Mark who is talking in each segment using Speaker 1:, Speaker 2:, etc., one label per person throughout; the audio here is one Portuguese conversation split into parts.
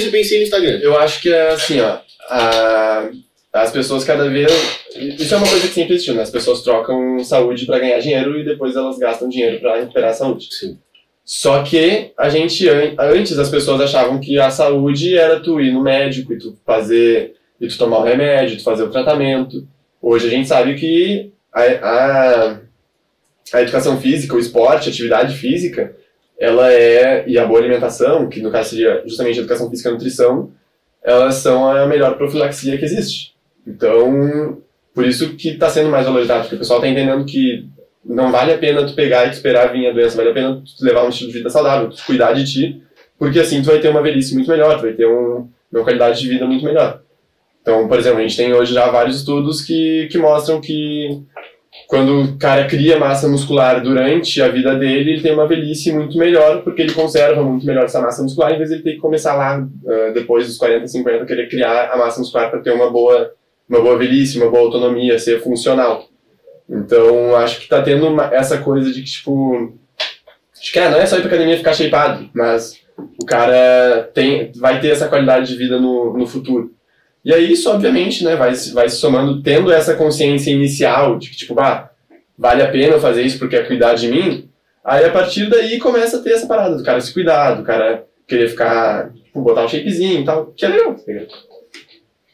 Speaker 1: eu pensei no Instagram.
Speaker 2: Eu acho que é assim, ó. a- as pessoas cada vez. Isso é uma coisa que sempre existiu, né? As pessoas trocam saúde pra ganhar dinheiro e depois elas gastam dinheiro pra recuperar a saúde.
Speaker 1: Sim.
Speaker 2: Só que a gente, an- antes as pessoas achavam que a saúde era tu ir no médico e tu fazer, e tu tomar o remédio, tu fazer o tratamento. Hoje a gente sabe que a, a, a educação física, o esporte, a atividade física, ela é, e a boa alimentação, que no caso seria justamente educação física e nutrição, elas são a melhor profilaxia que existe. Então, por isso que está sendo mais valorizado, porque o pessoal está entendendo que não vale a pena tu pegar e tu esperar vir a doença, vale a pena tu levar um estilo de vida saudável, tu cuidar de ti, porque assim tu vai ter uma velhice muito melhor, tu vai ter um, uma qualidade de vida muito melhor. Então, por exemplo, a gente tem hoje já vários estudos que, que mostram que quando o cara cria massa muscular durante a vida dele, ele tem uma velhice muito melhor, porque ele conserva muito melhor essa massa muscular, em vez de ele ter que começar lá, ah, depois dos 40, 50, querer criar a massa muscular para ter uma boa, uma boa velhice, uma boa autonomia, ser funcional. Então, acho que tá tendo uma- essa coisa de que, tipo. Acho que é, não é só ir pra academia ficar shapeado, mas o cara tem, vai ter essa qualidade de vida no, no futuro. E aí, isso, obviamente, né, vai, vai se somando, tendo essa consciência inicial de que, tipo, bah, vale a pena fazer isso porque é cuidar de mim. Aí, a partir daí, começa a ter essa parada do cara se cuidar, do cara querer ficar, tipo, botar um shapezinho e tal, que é legal, tá?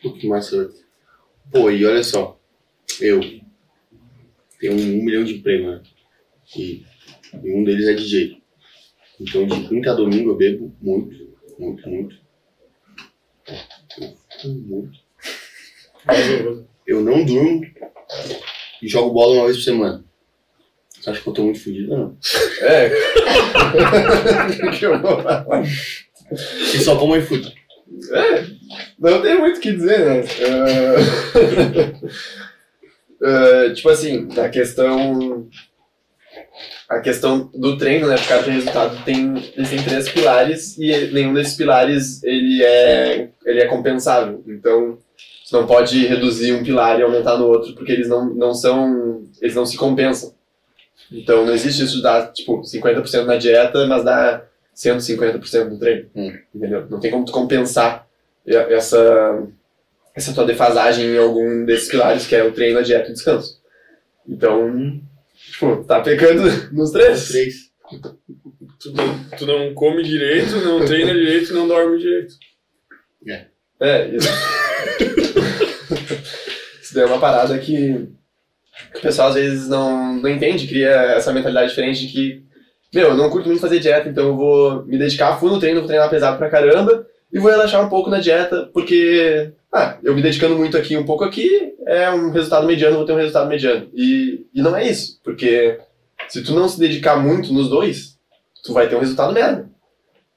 Speaker 1: Um mais sorte. Pô, e olha só. Eu tenho um, milhão de empregos, né? E, e um deles é DJ. Então, de quinta a domingo eu bebo muito, muito, muito. Muito. Eu não durmo e jogo bola uma vez por semana. Você acha que eu tô muito fodido? Não.
Speaker 2: É.
Speaker 1: E só como iFood.
Speaker 2: É, não tem muito o que dizer, né? É, é, tipo assim, a questão. A questão do treino, né? Pro cara ter resultado, tem, eles têm três pilares e nenhum desses pilares ele é, ele é compensável. Então, você não pode reduzir um pilar e aumentar no outro, porque eles não, não são. Eles não se compensam. Então, não existe isso de dar, tipo, 50% na dieta, mas dar 150% no treino. Entendeu? Não tem como tu compensar essa, essa tua defasagem em algum desses pilares, que é o treino, a dieta e o descanso. Então, tipo, tá pecando nos três.
Speaker 1: Três.
Speaker 3: Tu não, tu não come direito, não treina direito, não dorme direito.
Speaker 2: É, isso. isso daí é uma parada que, que o pessoal às vezes não, não entende, cria essa mentalidade diferente de que, meu, eu não curto muito fazer dieta, então eu vou me dedicar full no treino, vou treinar pesado pra caramba e vou relaxar um pouco na dieta, porque, ah, eu me dedicando muito aqui um pouco aqui, é um resultado mediano, vou ter um resultado mediano. E, e não é isso, porque se tu não se dedicar muito nos dois, tu vai ter um resultado merda.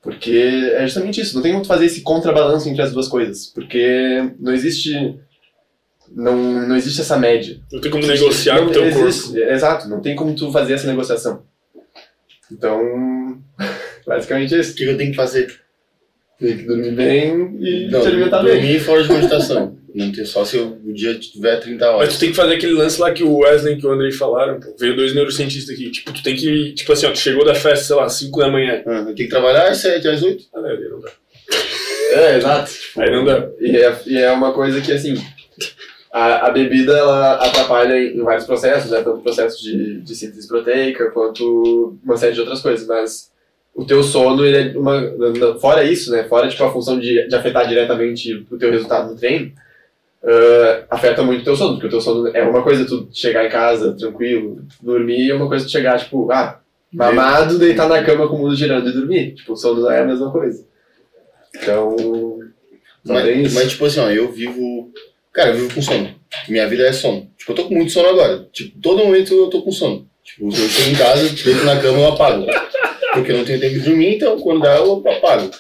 Speaker 2: Porque é justamente isso, não tem como tu fazer esse contrabalanço entre as duas coisas, porque não existe não, não existe essa média.
Speaker 3: Não tem como negociar com o teu
Speaker 2: existe,
Speaker 3: corpo.
Speaker 2: Exato, não tem como tu fazer essa negociação. Então, basicamente é isso.
Speaker 1: O que eu tenho que fazer?
Speaker 2: Tem que dormir bem e
Speaker 1: Não,
Speaker 2: te alimentar bem.
Speaker 1: dormir fora de cogitação. Não tem, só se eu- o dia tiver 30 horas.
Speaker 3: Mas tu tem que fazer aquele lance lá que o Wesley e o Andrei falaram, pô. Veio dois neurocientistas aqui. Tipo, tu tem que. Tipo assim, ó, tu chegou da festa, sei lá, 5 da manhã.
Speaker 1: Ah, tenho que trabalhar às 7, às 8.
Speaker 3: Ah, né, não dá.
Speaker 2: É, exato.
Speaker 3: Aí não dá.
Speaker 2: E é, e é uma coisa que, assim, a, a bebida, ela atrapalha em, em vários processos, né? Tanto o processo de, de síntese proteica, quanto uma série de outras coisas, mas o teu sono, ele é uma... Fora isso, né? Fora, tipo, a função de, de afetar diretamente o teu resultado no treino, ah, afeta muito o teu sono, porque o teu sono é uma coisa tu chegar em casa tranquilo, dormir, é uma coisa tu chegar, tipo, ah, mamado, deitar na cama com o mundo girando e dormir. Tipo, o sono é a mesma coisa. Então,
Speaker 1: Mas,
Speaker 2: isso.
Speaker 1: mas, tipo assim, ó, eu vivo. Cara, eu vivo com sono. Minha vida é sono. Tipo, eu tô com muito sono agora. Tipo, todo momento eu tô com sono. Tipo, eu chego em casa, deito na cama eu apago. Porque eu não tenho tempo de dormir, então quando dá eu apago.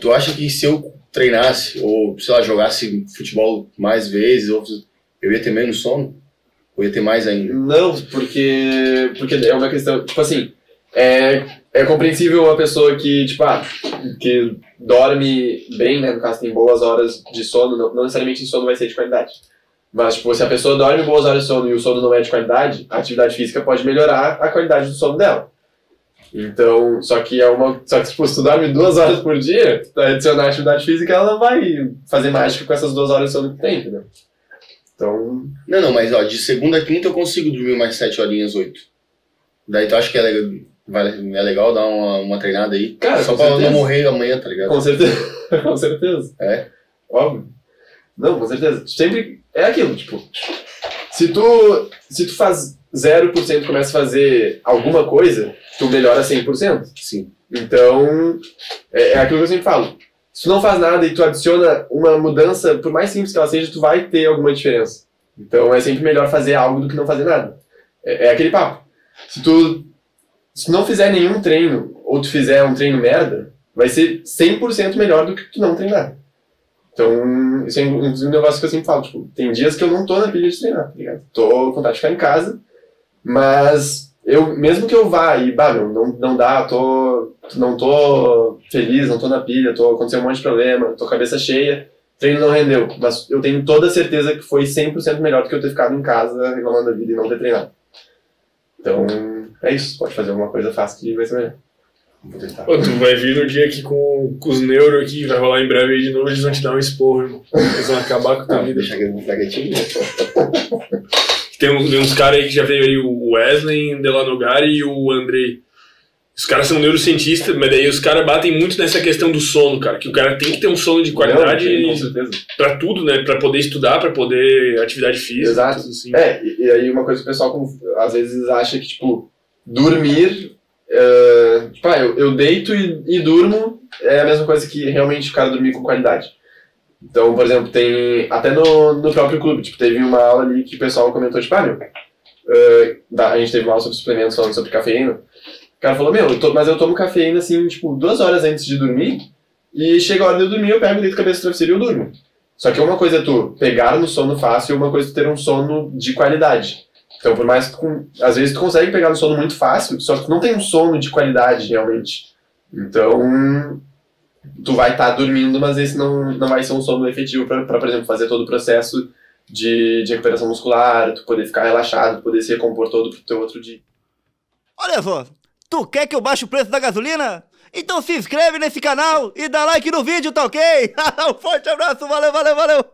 Speaker 1: Tu acha que se eu treinasse, ou sei lá, jogasse futebol mais vezes, ou eu ia ter menos sono? Ou ia ter mais ainda?
Speaker 2: Não, porque, porque é uma questão, tipo assim, é, é compreensível uma pessoa que, tipo, ah, que dorme bem, né, no caso tem boas horas de sono, não, não necessariamente o sono vai ser de qualidade. Mas, tipo, se a pessoa dorme boas horas de sono e o sono não é de qualidade, a atividade física pode melhorar a qualidade do sono dela. Então, só que é uma. Só que, tipo, dorme duas horas por dia, adicionar atividade física, ela não vai fazer mágica com essas duas horas de sono que tem, entendeu? Então,
Speaker 1: Não, não, mas ó, de segunda a quinta eu consigo dormir mais sete horinhas, oito. Daí tu acha que é legal, é legal dar uma, uma treinada aí?
Speaker 2: Cara,
Speaker 1: Só pra
Speaker 2: certeza.
Speaker 1: não morrer amanhã, tá ligado?
Speaker 2: com certeza. com certeza.
Speaker 1: É.
Speaker 2: Óbvio. Não, com certeza. Sempre. É aquilo, tipo. Se tu, se tu faz 0% e começa a fazer alguma coisa, tu melhora 100%.
Speaker 1: Sim.
Speaker 2: Então, é, é aquilo que eu sempre falo. Se tu não faz nada e tu adiciona uma mudança, por mais simples que ela seja, tu vai ter alguma diferença. Então é sempre melhor fazer algo do que não fazer nada. É, é aquele papo. Se tu, se não fizer nenhum treino, ou tu fizer um treino merda, vai ser 100% melhor do que tu não treinar. Então, isso é um um negócio que eu sempre falo. Tipo, tem dias que eu não tô na pilha de treinar, tá ligado? Tô com vontade de ficar em casa, mas eu, mesmo que eu vá e, bah, meu, não, não dá, tô, não tô feliz, não tô na pilha, tô acontecendo um monte de problema, tô com a cabeça cheia, treino não rendeu. Mas eu tenho toda a certeza que foi 100% melhor do que eu ter ficado em casa reclamando da vida e não ter treinado. Então, é isso. Pode fazer alguma coisa fácil que vai ser melhor.
Speaker 1: Vou tentar.
Speaker 3: Pô, tu vai vir no dia aqui com, com os neuro aqui, vai rolar em breve aí de novo, eles vão te dar um esporro, irmão. Eles vão acabar com a tua
Speaker 1: Não,
Speaker 3: vida.
Speaker 1: deixa que eu?
Speaker 3: Tem uns, uns caras aí que já veio aí, o Wesley, Delanogari e o Andrei. Os caras são neurocientistas, mas daí os caras batem muito nessa questão do sono, cara. Que o cara tem que ter um sono de qualidade pra tudo, né? Pra poder estudar, pra poder atividade física.
Speaker 2: Exato.
Speaker 3: assim.
Speaker 2: É, e, e aí uma coisa que o pessoal às vezes acha que, tipo, dormir. é, tipo, ah, eu, eu deito e, e durmo é a mesma coisa que realmente o cara dormir com qualidade. Então, por exemplo, tem. Até no, no próprio clube, tipo, teve uma aula ali que o pessoal comentou, tipo, ah, meu. da- a gente teve uma aula sobre suplementos falando sobre cafeína. O cara falou, meu, eu to- mas eu tomo cafeína assim, tipo, duas horas antes de dormir. E chega a hora de eu dormir, eu pego, deito a cabeça no travesseiro e eu durmo. Só que uma coisa é tu pegar no sono fácil e uma coisa é tu ter um sono de qualidade. Então, por mais que tu, às vezes tu consegue pegar no sono muito fácil, só que tu não tem um sono de qualidade realmente. Então, tu vai estar dormindo, mas esse não, não vai ser um sono efetivo para, por exemplo, fazer todo o processo de, de recuperação muscular, tu poder ficar relaxado, poder se recompor todo pro teu outro dia.
Speaker 4: Olha só, tu quer que eu baixe o preço da gasolina? Então se inscreve nesse canal e dá like no vídeo, tá ok? um forte abraço, valeu, valeu, valeu!